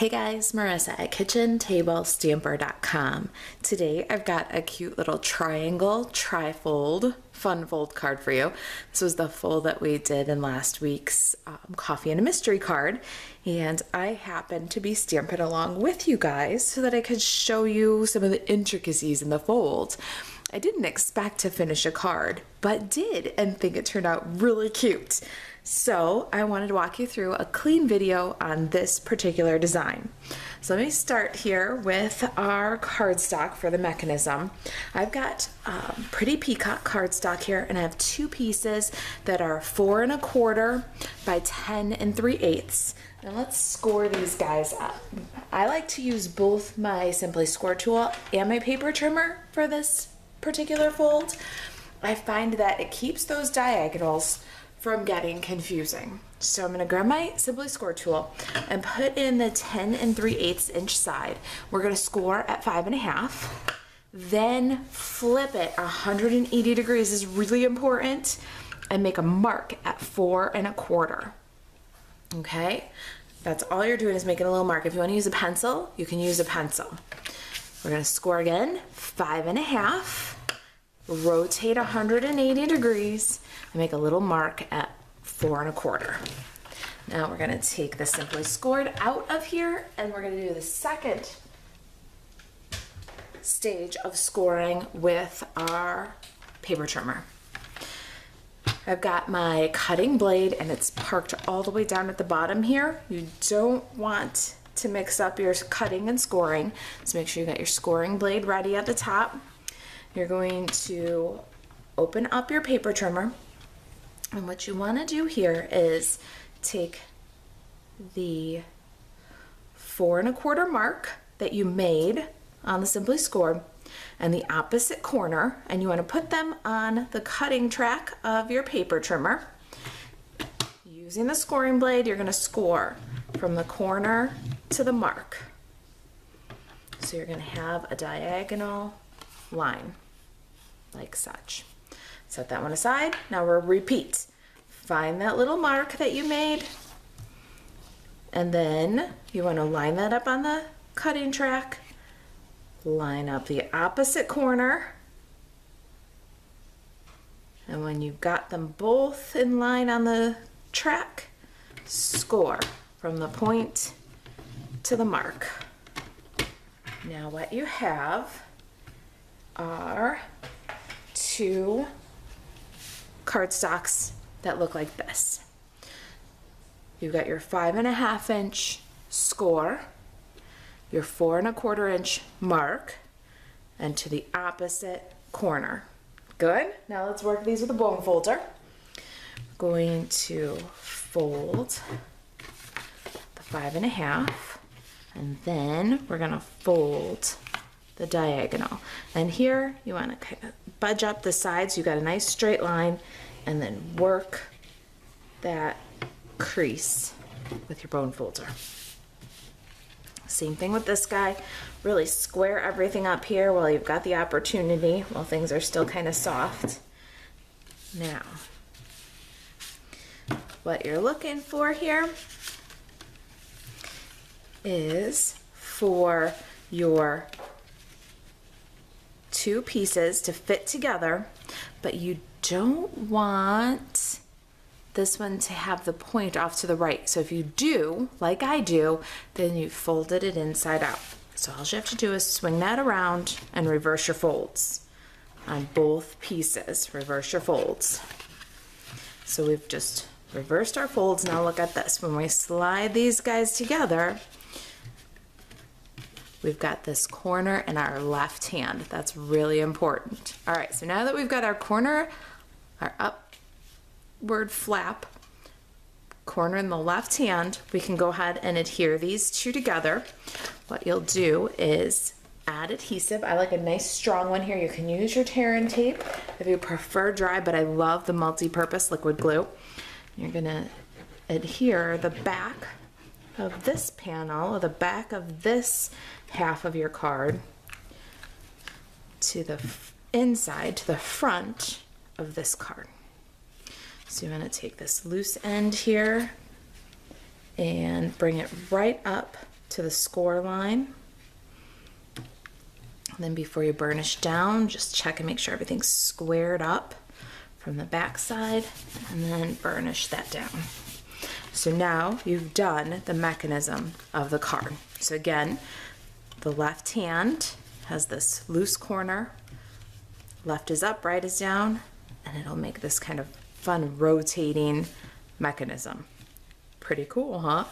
Hey guys, Marisa at KitchenTableStamper.com. Today I've got a cute little triangle trifold fun fold card for you. This was the fold that we did in last week's um, Coffee and a Mystery card, and I happened to be stamping along with you guys so that I could show you some of the intricacies in the fold. I didn't expect to finish a card, but did and think it turned out really cute. So I wanted to walk you through a clean video on this particular design. So let me start here with our cardstock for the mechanism. I've got um, pretty peacock cardstock here and I have two pieces that are four and a quarter by 10 and 3 eighths. Now let's score these guys up. I like to use both my Simply Score tool and my paper trimmer for this particular fold. I find that it keeps those diagonals from getting confusing. So I'm gonna grab my Simply Score tool and put in the 10 and 3 eighths inch side. We're gonna score at five and a half, then flip it 180 degrees is really important and make a mark at four and a quarter. Okay, that's all you're doing is making a little mark. If you wanna use a pencil, you can use a pencil. We're gonna score again, five and a half, rotate 180 degrees, and make a little mark at four and a quarter. Now we're gonna take the Simply Scored out of here and we're gonna do the second stage of scoring with our paper trimmer. I've got my cutting blade and it's parked all the way down at the bottom here. You don't want to mix up your cutting and scoring. So make sure you got your scoring blade ready at the top. You're going to open up your paper trimmer and what you want to do here is take the four and a quarter mark that you made on the Simply Score and the opposite corner and you want to put them on the cutting track of your paper trimmer. Using the scoring blade, you're going to score from the corner to the mark. So you're going to have a diagonal line like such. Set that one aside. Now we'll repeat. Find that little mark that you made. And then you want to line that up on the cutting track. Line up the opposite corner. And when you've got them both in line on the track, score from the point to the mark. Now what you have are two cardstocks that look like this. You've got your five and a half inch score, your four and a quarter inch mark, and to the opposite corner. Good, now let's work these with a bone folder. Going to fold the five and a half, and then we're gonna fold the diagonal. And here you wanna kind of budge up the sides, you got a nice straight line, and then work that crease with your bone folder. Same thing with this guy. Really square everything up here while you've got the opportunity while things are still kind of soft. Now, what you're looking for here is for your two pieces to fit together, but you don't want this one to have the point off to the right. So if you do, like I do, then you folded it inside out. So all you have to do is swing that around and reverse your folds on both pieces. Reverse your folds. So we've just reversed our folds. Now look at this. When we slide these guys together, we've got this corner in our left hand. That's really important. All right, so now that we've got our corner our upward flap corner in the left hand, we can go ahead and adhere these two together. What you'll do is add adhesive. I like a nice strong one here. You can use your tear and tape if you prefer dry, but I love the multi-purpose liquid glue. You're gonna adhere the back of this panel, or the back of this half of your card to the inside, to the front of this card. So you want to take this loose end here and bring it right up to the score line. And then before you burnish down, just check and make sure everything's squared up from the back side and then burnish that down. So now you've done the mechanism of the card. So again, the left hand has this loose corner, left is up, right is down, and it'll make this kind of fun rotating mechanism. Pretty cool, huh?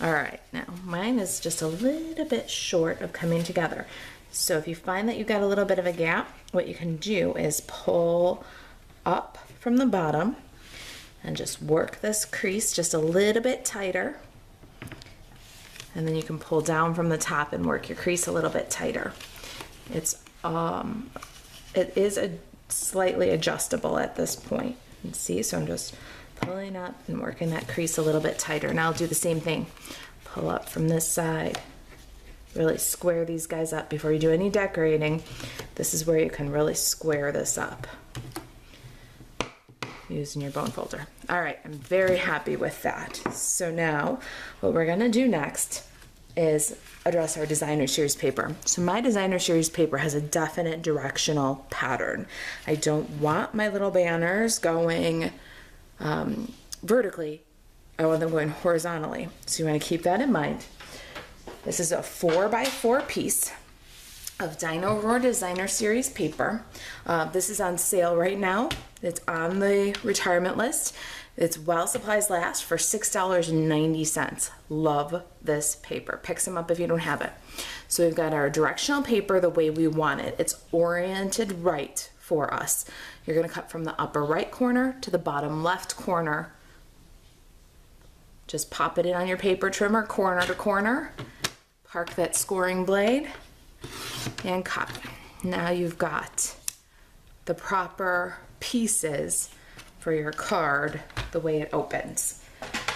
All right, now mine is just a little bit short of coming together. So if you find that you've got a little bit of a gap, what you can do is pull up from the bottom and just work this crease just a little bit tighter. And then you can pull down from the top and work your crease a little bit tighter. It's um, it is a slightly adjustable at this point. See, so I'm just pulling up and working that crease a little bit tighter. And I'll do the same thing. Pull up from this side. Really square these guys up before you do any decorating. This is where you can really square this up using your bone folder. All right, I'm very happy with that. So now what we're gonna do next is address our designer series paper. So my designer series paper has a definite directional pattern. I don't want my little banners going um, vertically. I want them going horizontally. So you want to keep that in mind. This is a four by four piece of Dinoroar Designer Series paper. Uh, this is on sale right now. It's on the retirement list. It's while supplies last for $6.90. Love this paper. Pick some up if you don't have it. So we've got our directional paper the way we want it. It's oriented right for us. You're gonna cut from the upper right corner to the bottom left corner. Just pop it in on your paper trimmer, corner to corner. Park that scoring blade and cut. Now you've got the proper pieces for your card the way it opens.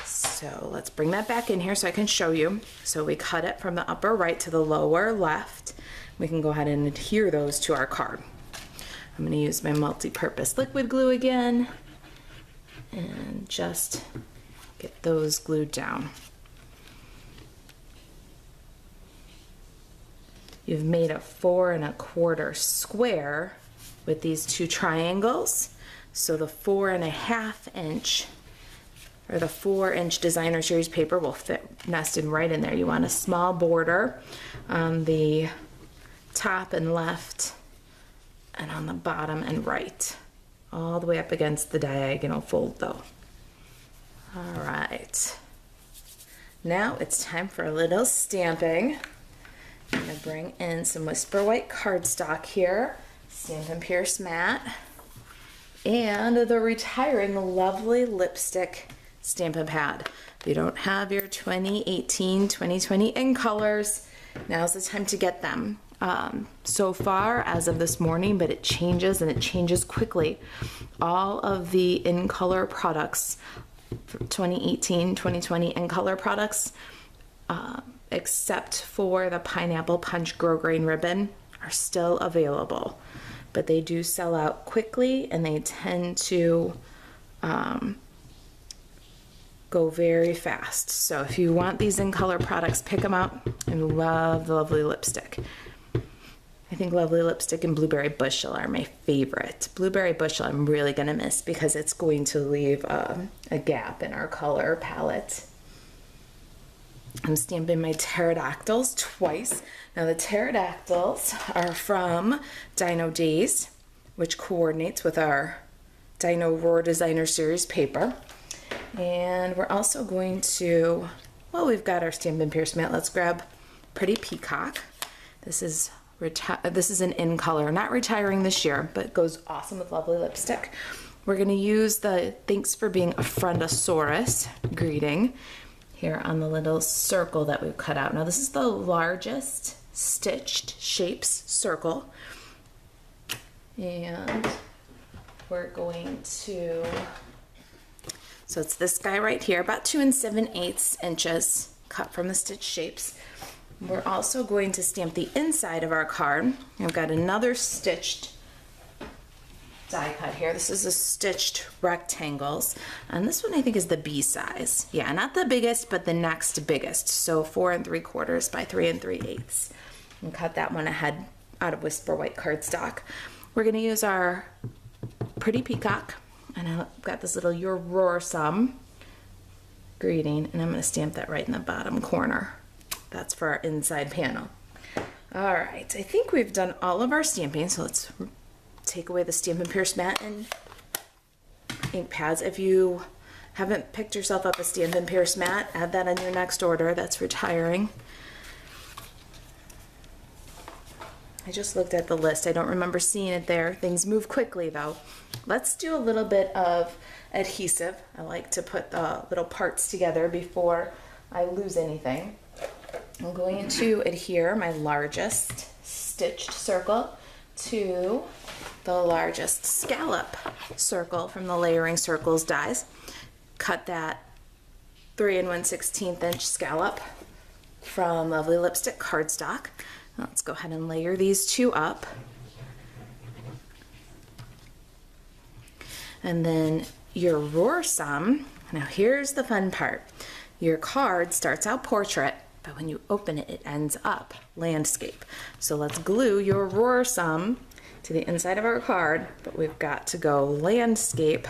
So let's bring that back in here so I can show you. So we cut it from the upper right to the lower left. We can go ahead and adhere those to our card. I'm gonna use my multi-purpose liquid glue again and just get those glued down. You've made a four and a quarter square with these two triangles. So the four and a half inch or the four inch designer series paper will fit nested right in there. You want a small border on the top and left and on the bottom and right. All the way up against the diagonal fold though. All right. Now it's time for a little stamping. I'm gonna bring in some Whisper White cardstock here, Stampin' Pierce mat, and the retiring lovely lipstick Stampin' Pad. If you don't have your 2018, 2020 in colors, now's the time to get them. Um, so far as of this morning, but it changes and it changes quickly. All of the in color products, 2018, 2020 in color products, uh, except for the pineapple punch grosgrain ribbon are still available but they do sell out quickly and they tend to um, go very fast so if you want these in color products pick them up and love the lovely lipstick I think Lovely Lipstick and Blueberry Bushel are my favorite. Blueberry Bushel I'm really going to miss because it's going to leave um, a gap in our color palette. I'm stamping my pterodactyls twice. Now the pterodactyls are from Dino Days, which coordinates with our Dinoroar Designer Series paper. And we're also going to, well, we've got our Stampin' Pierce mat. Let's grab Pretty Peacock. This is this is an in color, not retiring this year, but goes awesome with lovely lipstick. We're gonna use the thanks for being a friendosaurus greeting here on the little circle that we've cut out. Now this is the largest stitched shapes circle. And we're going to, so it's this guy right here, about two and seven eighths inches cut from the stitch shapes. We're also going to stamp the inside of our card. I've got another stitched die cut here. This is a stitched rectangles. And this one I think is the B size. Yeah, not the biggest, but the next biggest. So four and three quarters by three and three eighths. And cut that one ahead out of Whisper White cardstock. We're gonna use our pretty peacock. And I've got this little Your Roar Some greeting. And I'm gonna stamp that right in the bottom corner. That's for our inside panel. All right, I think we've done all of our stamping. So let's take away the Stampin' Pierce mat and ink pads. If you haven't picked yourself up a Stampin' Pierce mat, add that on your next order. That's retiring. I just looked at the list. I don't remember seeing it there. Things move quickly though. Let's do a little bit of adhesive. I like to put the little parts together before I lose anything. I'm going to adhere my largest stitched circle to the largest scallop circle from the Layering Circles dies. Cut that 3 and 1 16th inch scallop from Lovely Lipstick cardstock. Let's go ahead and layer these two up. And then your roar some. Now here's the fun part. Your card starts out portrait, but when you open it, it ends up landscape. So let's glue your roar some to the inside of our card, but we've got to go landscape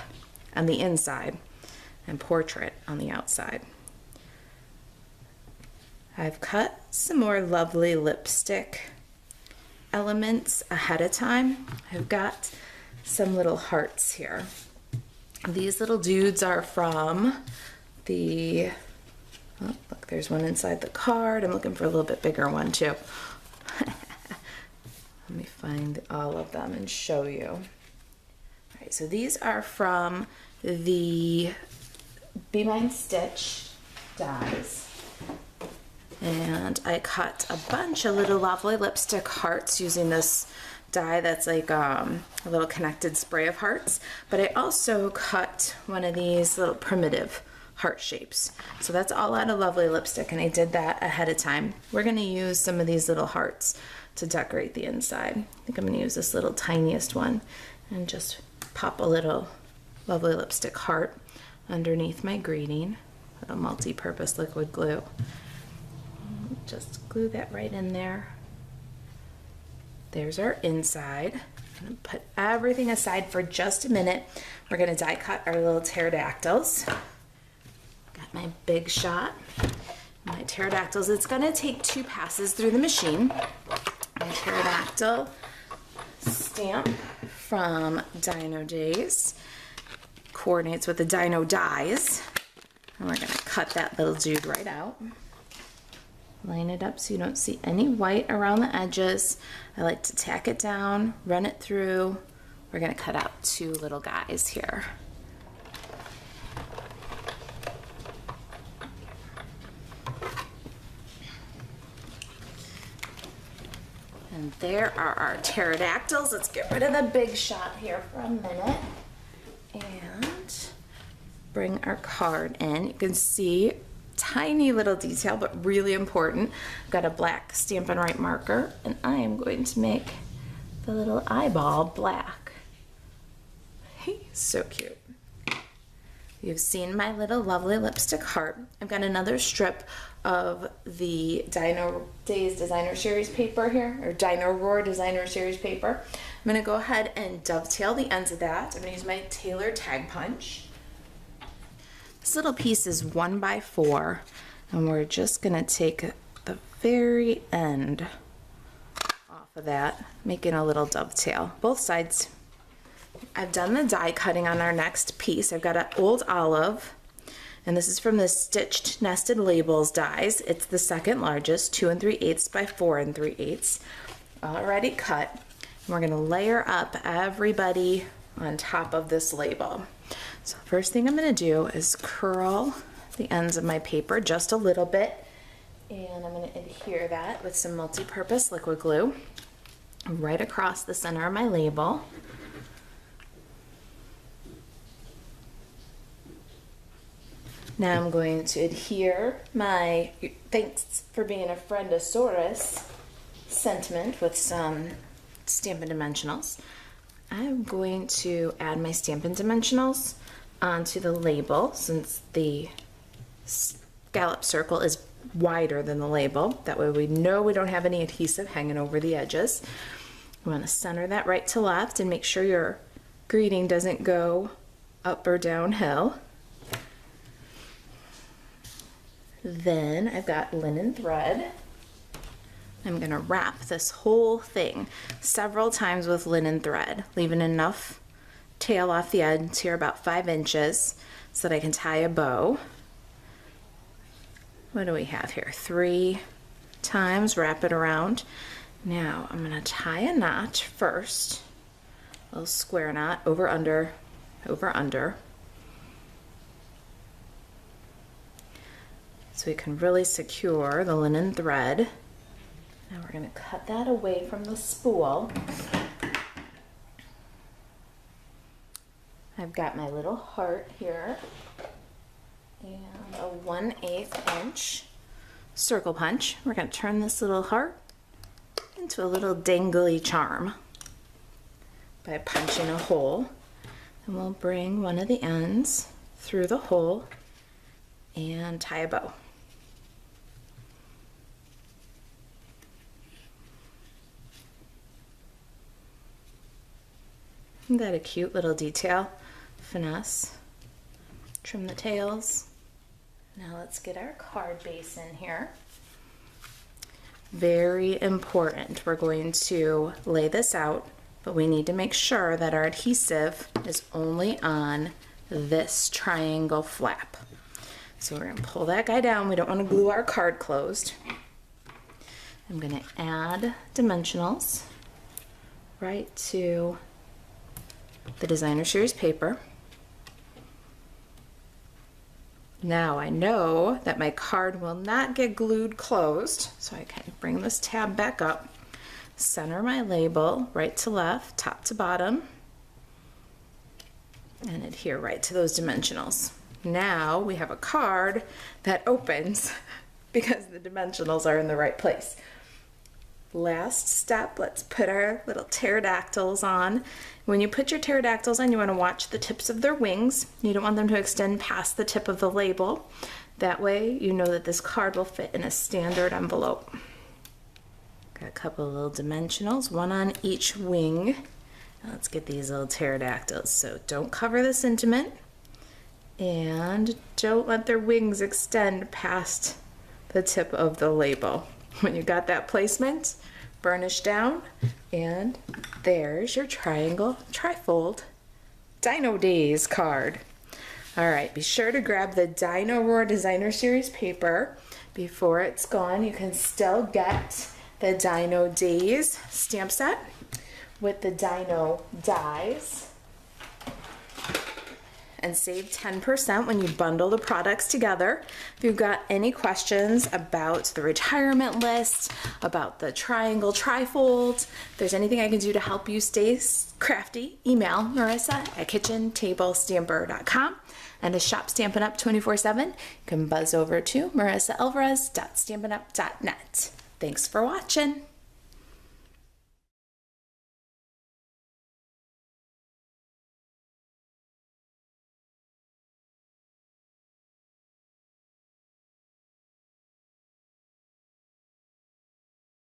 on the inside and portrait on the outside. I've cut some more lovely lipstick elements ahead of time. I've got some little hearts here. These little dudes are from the, oh, look, there's one inside the card. I'm looking for a little bit bigger one too. Find all of them and show you. All right, so these are from the Be Mine Stitch dies. And I cut a bunch of little lovely lipstick hearts using this die that's like um, a little connected spray of hearts. But I also cut one of these little primitive heart shapes. So that's all out of lovely lipstick and I did that ahead of time. We're gonna use some of these little hearts to decorate the inside. I think I'm to use this little tiniest one and just pop a little lovely lipstick heart underneath my greeting a multi-purpose liquid glue. Just glue that right in there. There's our inside. I'm gonna put everything aside for just a minute. We're gonna die cut our little pterodactyls. Got my big shot, my pterodactyls. It's gonna take two passes through the machine pterodactyl stamp from Dino Days. Coordinates with the Dino Dies. And we're gonna cut that little dude right out. Line it up so you don't see any white around the edges. I like to tack it down, run it through. We're gonna cut out two little guys here. There are our pterodactyls. Let's get rid of the big shot here for a minute. And bring our card in. You can see tiny little detail, but really important. I've got a black Stampin' Write marker, and I am going to make the little eyeball black. Hey, so cute. You've seen my little lovely lipstick heart. I've got another strip of the Dino Days Designer Series paper here, or Dinoroar Designer Series paper. I'm gonna go ahead and dovetail the ends of that. I'm gonna use my Tailored Tag Punch. This little piece is one by four, and we're just gonna take the very end off of that, making a little dovetail. Both sides I've done the die cutting on our next piece. I've got an old olive, and this is from the Stitched Nested Labels dies. It's the second largest, two and three eighths by four and three eighths. Already cut. And we're gonna layer up everybody on top of this label. So first thing I'm gonna do is curl the ends of my paper just a little bit, and I'm gonna adhere that with some multi-purpose liquid glue right across the center of my label. Now I'm going to adhere my thanks for being a friendosaurus sentiment with some Stampin' Dimensionals. I'm going to add my Stampin' Dimensionals onto the label since the scallop circle is wider than the label. That way we know we don't have any adhesive hanging over the edges. You want to center that right to left and make sure your greeting doesn't go up or downhill. Then I've got linen thread. I'm gonna wrap this whole thing several times with linen thread, leaving enough tail off the ends here about five inches so that I can tie a bow. What do we have here? Three times, wrap it around. Now I'm gonna tie a knot first, a little square knot, over, under, over, under. So we can really secure the linen thread. Now we're going to cut that away from the spool. I've got my little heart here and a 1 8 inch circle punch. We're going to turn this little heart into a little dangly charm by punching a hole. And we'll bring one of the ends through the hole and tie a bow. Isn't that a cute little detail? Finesse. Trim the tails. Now let's get our card base in here. Very important. We're going to lay this out, but we need to make sure that our adhesive is only on this triangle flap. So we're gonna pull that guy down. We don't wanna glue our card closed. I'm gonna add dimensionals right to the designer series paper. Now I know that my card will not get glued closed, so I can bring this tab back up, center my label right to left, top to bottom, and adhere right to those dimensionals. Now we have a card that opens because the dimensionals are in the right place. Last step, let's put our little pterodactyls on. When you put your pterodactyls on, you want to watch the tips of their wings. You don't want them to extend past the tip of the label. That way you know that this card will fit in a standard envelope. Got a couple little dimensionals, one on each wing. let's get these little pterodactyls. So don't cover the sentiment and don't let their wings extend past the tip of the label. When you got that placement, burnish down, and there's your triangle trifold Dino Days card. All right, be sure to grab the Dinoroar Designer Series paper before it's gone. You can still get the Dino Days stamp set with the Dino dies and save 10% when you bundle the products together. If you've got any questions about the retirement list, about the triangle trifold, if there's anything I can do to help you stay crafty, email Marisa at kitchentablestamper.com and to shop Stampin' Up 24-7, you can buzz over to marisaalvarez.stampinup.net. Thanks for watching.